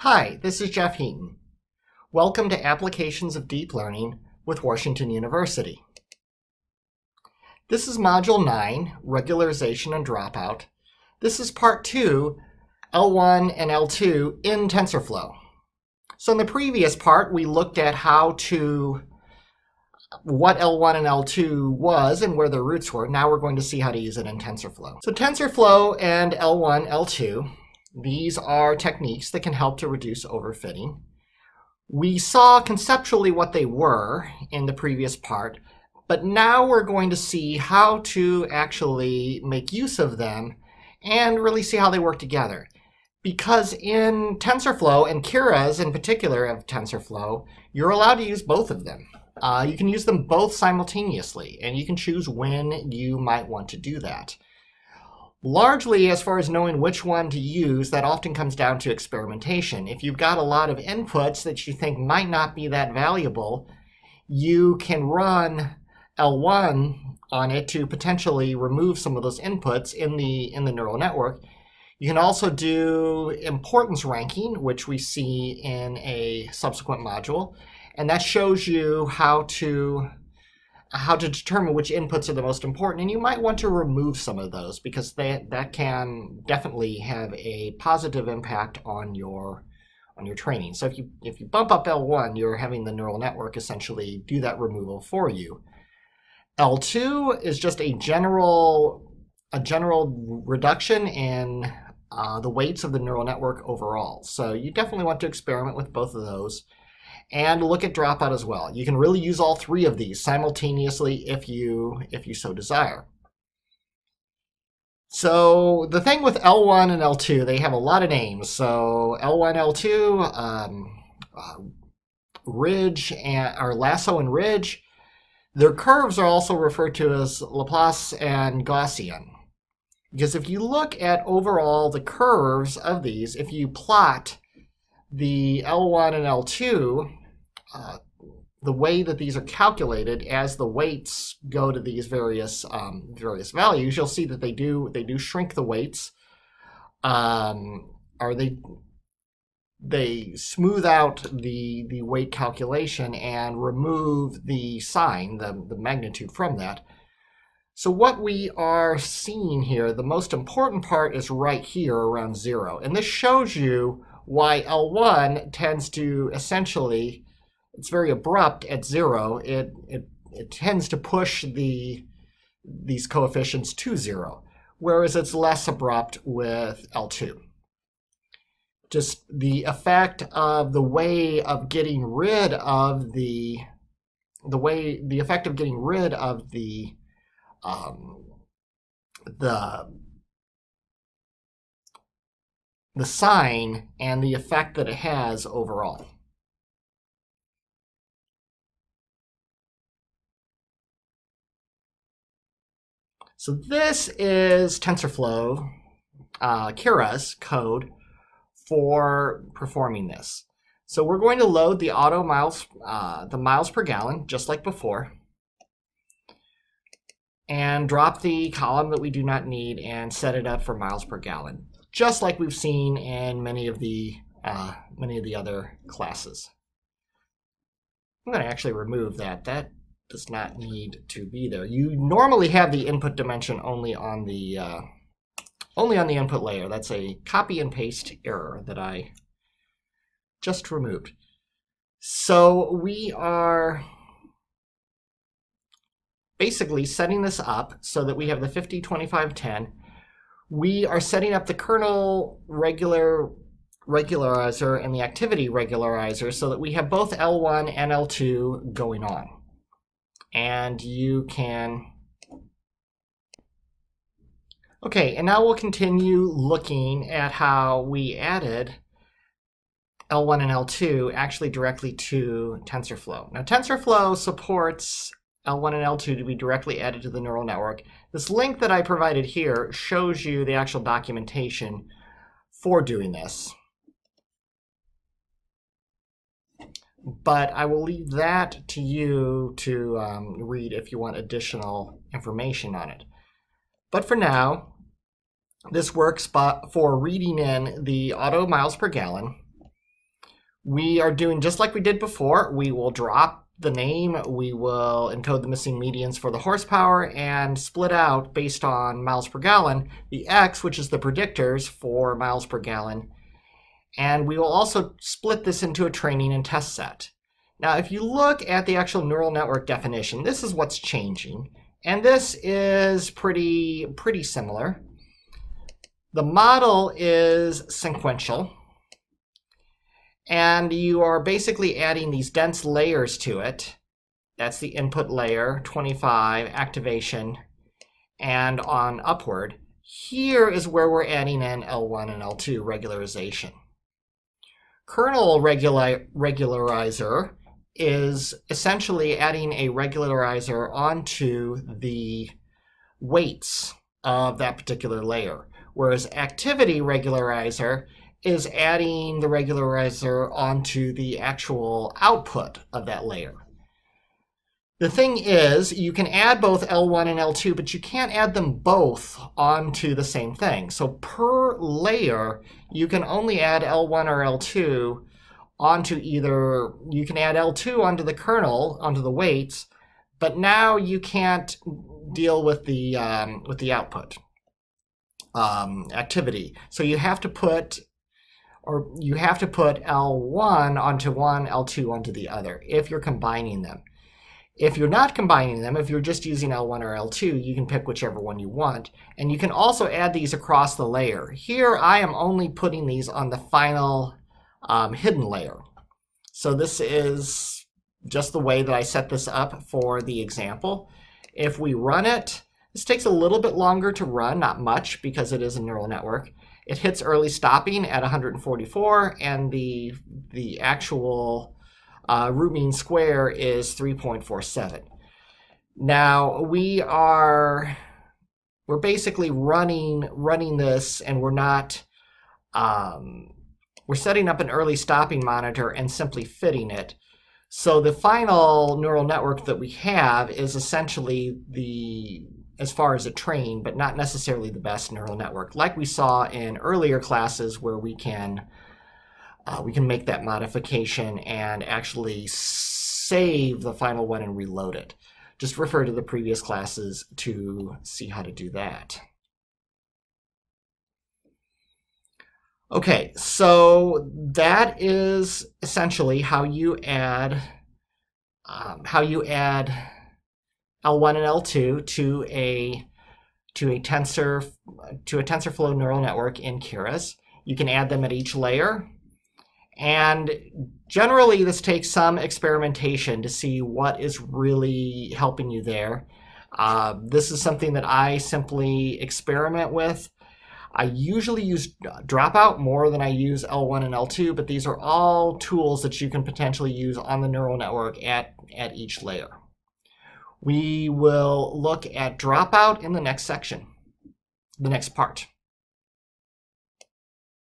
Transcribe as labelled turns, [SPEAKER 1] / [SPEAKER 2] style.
[SPEAKER 1] Hi, this is Jeff Heaton. Welcome to Applications of Deep Learning with Washington University. This is Module 9, Regularization and Dropout. This is Part 2, L1 and L2 in TensorFlow. So in the previous part, we looked at how to what L1 and L2 was and where their roots were. Now we're going to see how to use it in TensorFlow. So TensorFlow and L1, L2, these are techniques that can help to reduce overfitting. We saw conceptually what they were in the previous part, but now we're going to see how to actually make use of them and really see how they work together. Because in TensorFlow, and Keras in particular of TensorFlow, you're allowed to use both of them. Uh, you can use them both simultaneously, and you can choose when you might want to do that. Largely, as far as knowing which one to use, that often comes down to experimentation. If you've got a lot of inputs that you think might not be that valuable, you can run L1 on it to potentially remove some of those inputs in the in the neural network. You can also do importance ranking, which we see in a subsequent module and that shows you how to how to determine which inputs are the most important and you might want to remove some of those because they, that can definitely have a positive impact on your on your training. So if you if you bump up l1 you're having the neural network essentially do that removal for you. L2 is just a general a general reduction in uh, the weights of the neural network overall. So you definitely want to experiment with both of those and look at dropout as well. You can really use all three of these simultaneously if you if you so desire. So the thing with L1 and L2, they have a lot of names. So L1, L2, um, uh, ridge and or lasso and ridge. Their curves are also referred to as Laplace and Gaussian. Because if you look at overall the curves of these, if you plot the L1 and L2, uh, the way that these are calculated as the weights go to these various um, various values, you'll see that they do they do shrink the weights. Um, are they they smooth out the the weight calculation and remove the sign, the, the magnitude from that. So what we are seeing here, the most important part is right here around zero. And this shows you why L1 tends to essentially, it's very abrupt at zero. It, it, it tends to push the these coefficients to zero, whereas it's less abrupt with L2. Just the effect of the way of getting rid of the the way the effect of getting rid of the um, the the sign and the effect that it has overall. So this is TensorFlow, uh, Keras code for performing this. So we're going to load the auto miles, uh, the miles per gallon, just like before, and drop the column that we do not need and set it up for miles per gallon just like we've seen in many of the uh, many of the other classes. I'm going to actually remove that. That does not need to be there. You normally have the input dimension only on the uh, only on the input layer. That's a copy and paste error that I just removed. So we are basically setting this up so that we have the 50, 25, 10 we are setting up the kernel regular regularizer and the activity regularizer so that we have both L1 and L2 going on. And you can... Okay, and now we'll continue looking at how we added L1 and L2 actually directly to TensorFlow. Now TensorFlow supports L1 and L2 to be directly added to the neural network. This link that I provided here shows you the actual documentation for doing this. But I will leave that to you to um, read if you want additional information on it. But for now, this works for reading in the auto miles per gallon we are doing just like we did before. We will drop the name, we will encode the missing medians for the horsepower, and split out based on miles per gallon the x, which is the predictors for miles per gallon. And we will also split this into a training and test set. Now, if you look at the actual neural network definition, this is what's changing. And this is pretty, pretty similar. The model is sequential. And you are basically adding these dense layers to it. That's the input layer, 25, activation, and on upward. Here is where we're adding in L1 and L2 regularization. Kernel regula regularizer is essentially adding a regularizer onto the weights of that particular layer, whereas activity regularizer is adding the regularizer onto the actual output of that layer. The thing is, you can add both L1 and L2, but you can't add them both onto the same thing. So per layer, you can only add L1 or L2 onto either you can add L2 onto the kernel onto the weights, but now you can't deal with the um, with the output um, activity. So you have to put or you have to put L1 onto one, L2 onto the other if you're combining them. If you're not combining them, if you're just using L1 or L2, you can pick whichever one you want. And you can also add these across the layer. Here, I am only putting these on the final um, hidden layer. So this is just the way that I set this up for the example. If we run it, this takes a little bit longer to run, not much because it is a neural network. It hits early stopping at 144 and the, the actual uh, root mean square is 3.47. Now we are we're basically running running this and we're not um, we're setting up an early stopping monitor and simply fitting it. So the final neural network that we have is essentially the, as far as a train, but not necessarily the best neural network, like we saw in earlier classes where we can uh, we can make that modification and actually save the final one and reload it. Just refer to the previous classes to see how to do that. Okay, so that is essentially how you add um, how you add L1 and L2 to a to a tensor to a TensorFlow neural network in Keras. You can add them at each layer, and generally this takes some experimentation to see what is really helping you there. Uh, this is something that I simply experiment with I usually use Dropout more than I use L1 and L2, but these are all tools that you can potentially use on the neural network at, at each layer. We will look at Dropout in the next section, the next part.